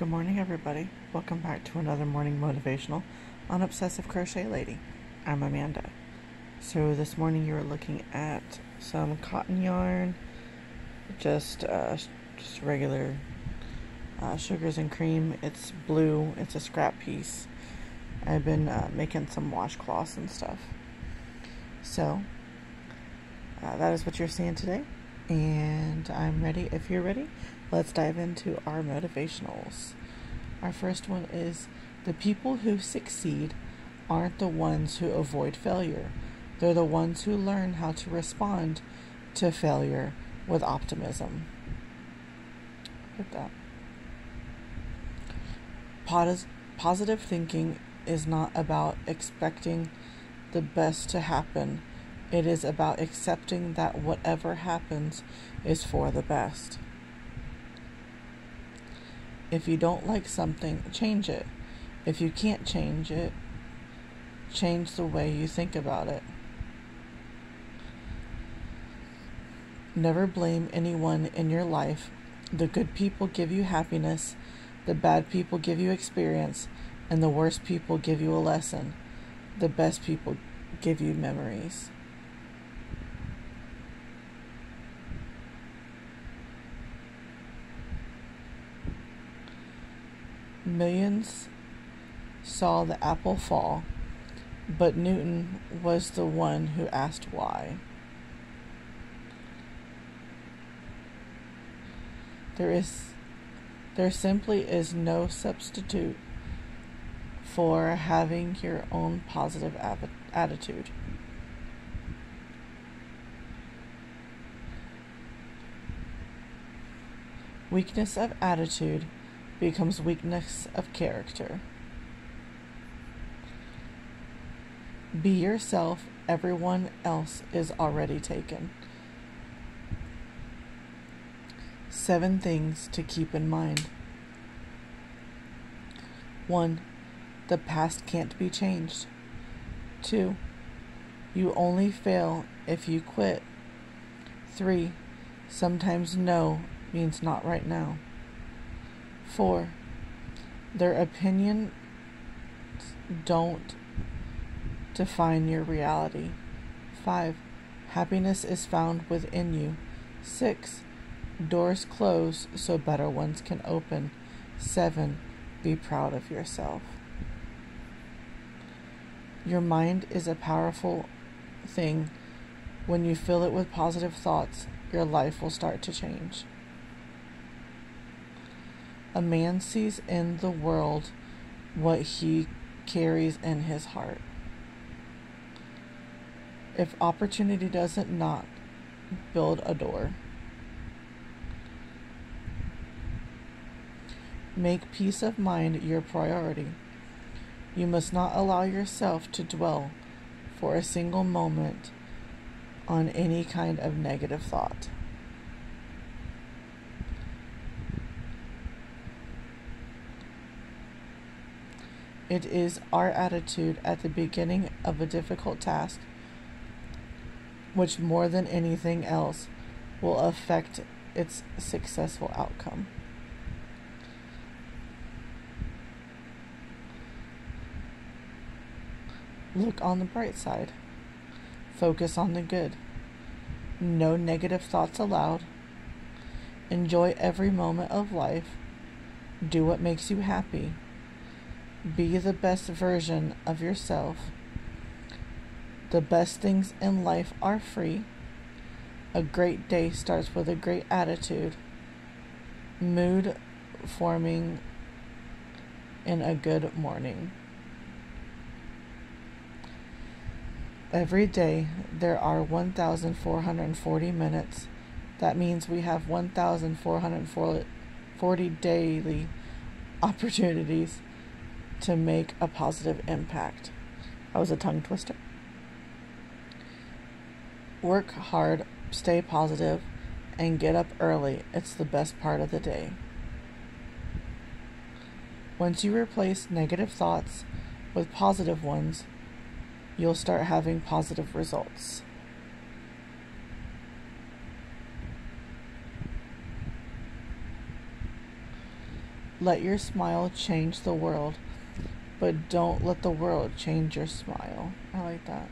Good morning, everybody. Welcome back to another morning motivational on Obsessive Crochet Lady. I'm Amanda. So, this morning you were looking at some cotton yarn, just uh, just regular uh, sugars and cream. It's blue. It's a scrap piece. I've been uh, making some washcloths and stuff. So, uh, that is what you're seeing today, and I'm ready. If you're ready, let's dive into our motivationals. Our first one is the people who succeed aren't the ones who avoid failure, they're the ones who learn how to respond to failure with optimism. With that. Positive thinking is not about expecting the best to happen. It is about accepting that whatever happens is for the best. If you don't like something, change it. If you can't change it, change the way you think about it. Never blame anyone in your life. The good people give you happiness, the bad people give you experience, and the worst people give you a lesson. The best people give you memories. Millions saw the apple fall, but Newton was the one who asked why. There is there simply is no substitute for having your own positive attitude. Weakness of attitude becomes weakness of character. Be yourself, everyone else is already taken. Seven things to keep in mind. 1. The past can't be changed. 2. You only fail if you quit. 3. Sometimes no means not right now. 4. Their opinion don't define your reality. 5. Happiness is found within you. 6. Doors close so better ones can open. 7. Be proud of yourself. Your mind is a powerful thing. When you fill it with positive thoughts, your life will start to change. A man sees in the world what he carries in his heart. If opportunity doesn't knock, build a door. Make peace of mind your priority. You must not allow yourself to dwell for a single moment on any kind of negative thought. It is our attitude at the beginning of a difficult task which, more than anything else, will affect its successful outcome. Look on the bright side. Focus on the good. No negative thoughts allowed. Enjoy every moment of life. Do what makes you happy. Be the best version of yourself. The best things in life are free. A great day starts with a great attitude. Mood forming in a good morning. Every day there are 1,440 minutes. That means we have 1,440 daily opportunities to make a positive impact. I was a tongue twister. Work hard, stay positive, and get up early. It's the best part of the day. Once you replace negative thoughts with positive ones, you'll start having positive results. Let your smile change the world, but don't let the world change your smile. I like that.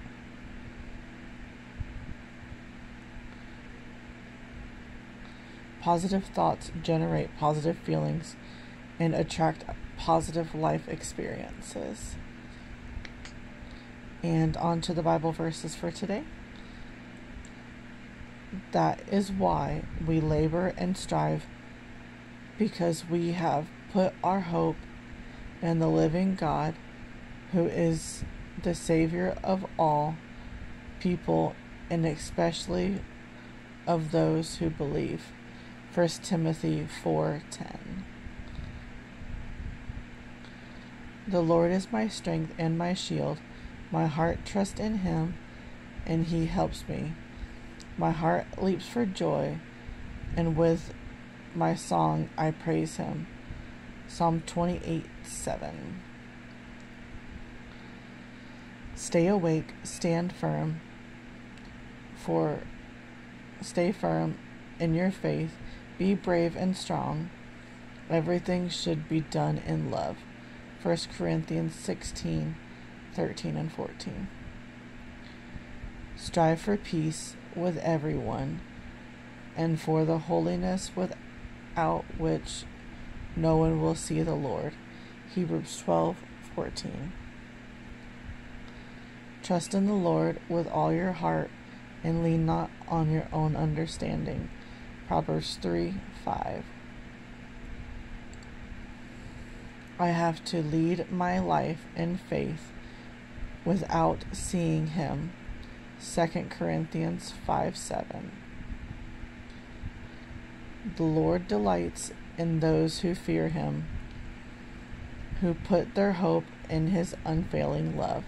Positive thoughts generate positive feelings and attract positive life experiences. And on to the Bible verses for today. That is why we labor and strive because we have put our hope in the living God who is the Savior of all people and especially of those who believe. 1 Timothy 4:10 The Lord is my strength and my shield. My heart trusts in him and he helps me. My heart leaps for joy and with my song I praise him. Psalm 28 7. Stay awake, stand firm, for stay firm in your faith, be brave and strong. Everything should be done in love. 1 Corinthians 16 13 and 14. Strive for peace with everyone and for the holiness without which no one will see the Lord. Hebrews 12 14. Trust in the Lord with all your heart and lean not on your own understanding. Proverbs 3 5. I have to lead my life in faith without seeing him. 2 Corinthians 5 7. The Lord delights in those who fear him, who put their hope in his unfailing love.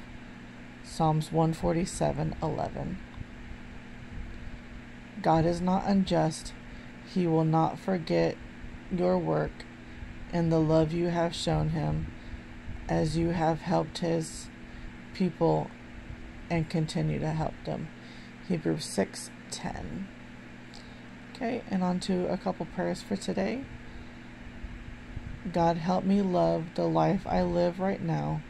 Psalms 147:11. God is not unjust. He will not forget your work and the love you have shown him as you have helped his people and continue to help them. Hebrews 6:10. Okay, and on to a couple prayers for today. God, help me love the life I live right now.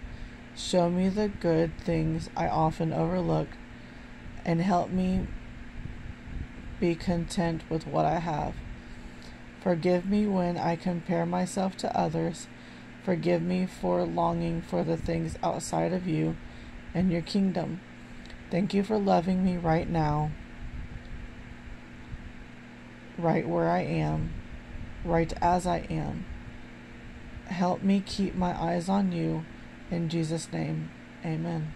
Show me the good things I often overlook, and help me be content with what I have. Forgive me when I compare myself to others. Forgive me for longing for the things outside of you and your kingdom. Thank you for loving me right now, right where I am, right as I am. Help me keep my eyes on you. In Jesus' name, amen.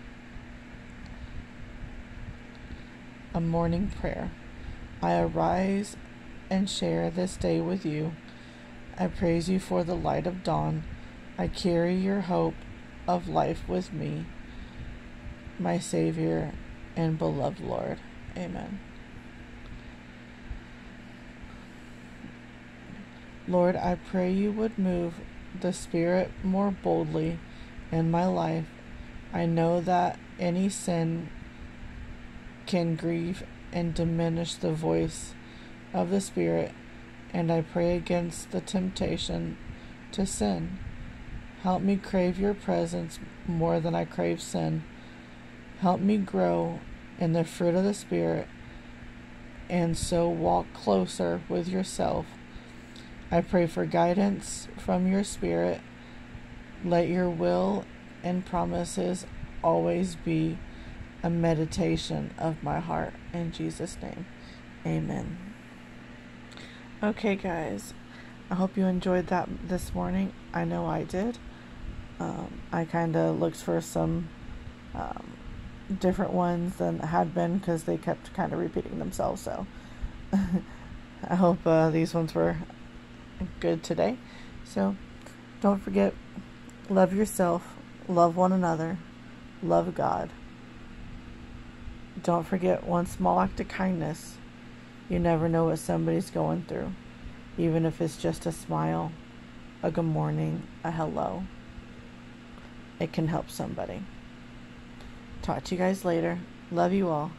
A morning prayer. I arise and share this day with you. I praise you for the light of dawn. I carry your hope of life with me, my Savior and beloved Lord. Amen. Lord, I pray you would move the Spirit more boldly in my life. I know that any sin can grieve and diminish the voice of the Spirit, and I pray against the temptation to sin. Help me crave your presence more than I crave sin. Help me grow in the fruit of the Spirit and so walk closer with yourself. I pray for guidance from your Spirit. Let your will and promises always be a meditation of my heart. In Jesus' name, amen. Okay, guys, I hope you enjoyed that this morning. I know I did. Um, I kind of looked for some um, different ones than had been because they kept kind of repeating themselves. So I hope uh, these ones were good today. So don't forget, love yourself, love one another, love God. Don't forget one small act of kindness you never know what somebody's going through, even if it's just a smile, a good morning, a hello. It can help somebody. Talk to you guys later. Love you all.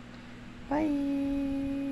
Bye.